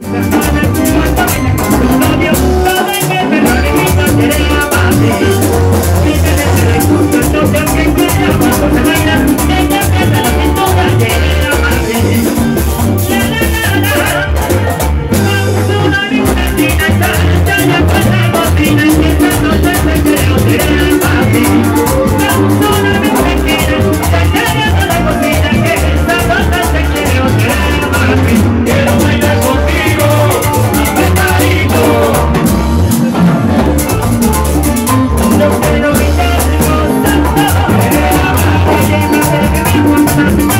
Yeah.